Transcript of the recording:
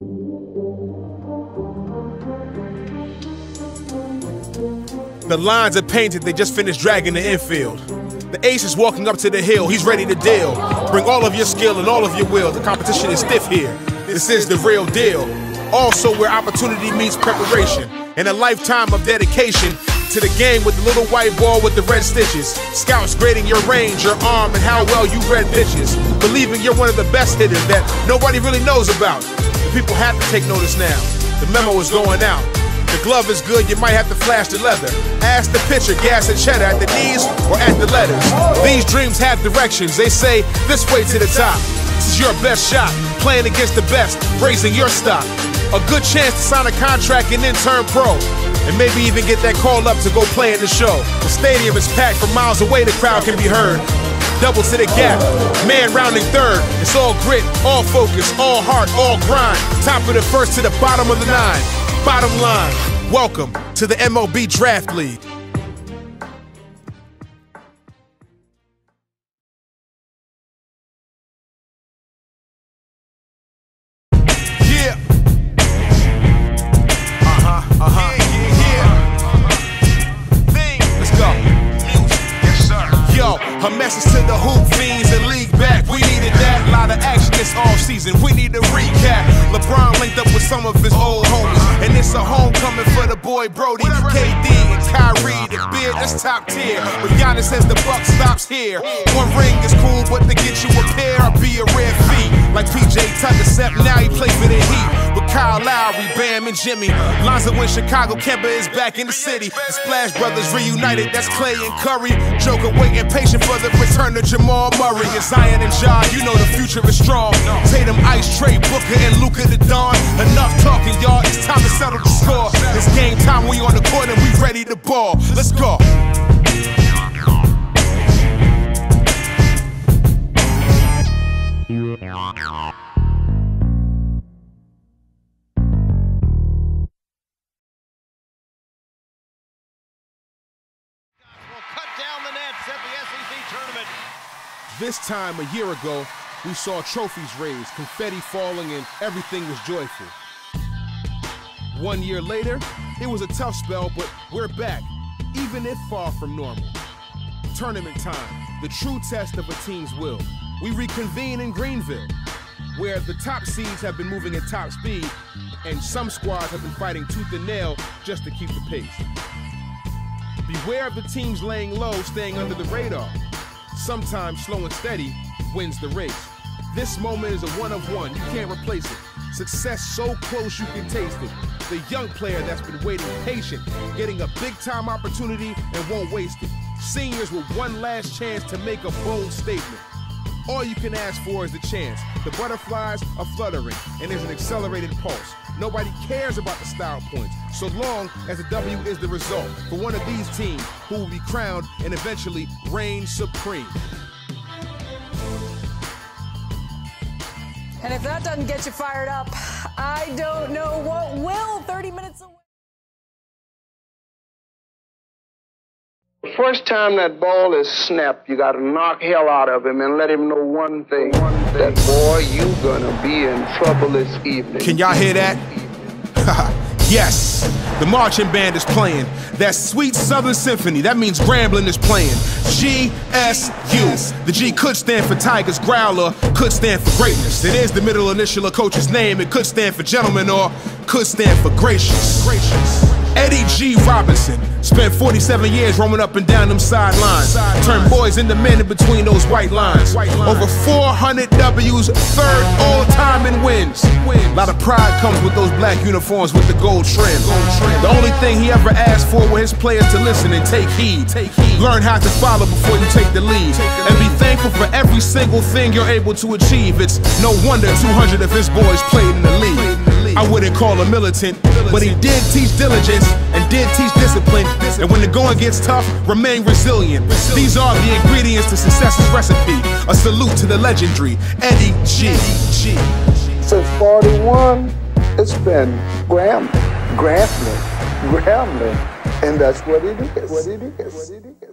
The lines are painted, they just finished dragging the infield. The ace is walking up to the hill, he's ready to deal. Bring all of your skill and all of your will. The competition is stiff here. This is the real deal. Also, where opportunity meets preparation and a lifetime of dedication to the game with the little white ball with the red stitches. Scouts grading your range, your arm, and how well you read pitches. Believing you're one of the best hitters that nobody really knows about. The people have to take notice now. The memo is going out. The glove is good, you might have to flash the leather. Ask the pitcher, gas and cheddar at the knees or at the letters. These dreams have directions, they say this way to the top. This is your best shot, playing against the best, raising your stock. A good chance to sign a contract and then turn pro. And maybe even get that call up to go play in the show. The stadium is packed from miles away, the crowd can be heard. Double to the gap, man rounding third. It's all grit, all focus, all heart, all grind. Top of the first to the bottom of the nine. Bottom line, welcome to the MLB Draft League. A message to the hoop fiends and league back. We needed that. Lot of action this off season. We need a recap. LeBron linked up with some of his old homies. And it's a homecoming for the boy Brody, KD, and Kyrie. The beard, that's top tier. But Giannis says the buck stops here. One ring is cool, Kyle Lowry, Bam, and Jimmy. Lonzo in Chicago, Kemba is back in the city. The Splash Brothers reunited, that's Klay and Curry. Joker waiting patient for the return of Jamal Murray. And Zion and Ja, you know the future is strong. Tatum, Ice, Trae, Booker, and Luka the Don. Enough talking, y'all. It's time to settle the score. It's game time. We on the court and we ready to ball. Let's go. This time a year ago, we saw trophies raised, confetti falling, and everything was joyful. One year later, it was a tough spell, but we're back, even if far from normal. Tournament time, the true test of a team's will. We reconvene in Greenville, where the top seeds have been moving at top speed, and some squads have been fighting tooth and nail just to keep the pace. Beware of the teams laying low, staying under the radar. Sometimes slow and steady wins the race. This moment is a one of one. You can't replace it. Success so close you can taste it. The young player that's been waiting patient, getting a big time opportunity and won't waste it. Seniors with one last chance to make a bold statement. All you can ask for is the chance. The butterflies are fluttering, and there's an accelerated pulse. Nobody cares about the style points, so long as the W is the result for one of these teams who will be crowned and eventually reign supreme. And if that doesn't get you fired up, I don't know what will. 30 minutes away. First time that ball is snapped, you got to knock hell out of him and let him know one thing. one thing. That boy, you gonna be in trouble this evening. Can y'all hear that? yes, the marching band is playing. That sweet Southern Symphony, that means Grambling is playing. GSU. The G could stand for Tigers, Growler, could stand for greatness. It is the middle initial of coach's name. It could stand for gentleman or could stand for gracious. Gracious. Eddie G. Robinson spent 47 years roaming up and down them sidelines. Turned boys into men in between those white lines. Over 400 W's, third all time in wins. A lot of pride comes with those black uniforms with the gold trim. The only thing he ever asked for were his players to listen and take heed. Learn how to follow before you take the lead. And be thankful for every single thing you're able to achieve. It's no wonder 200 of his boys played in the league. Wouldn't call him militant, but he did teach diligence and did teach discipline. And when the going gets tough, remain resilient. These are the ingredients to success's recipe. A salute to the legendary Eddie G. G. Since 41, it's been Grambling, Grambling, Grambling. And that's what it is. What it is. What it is.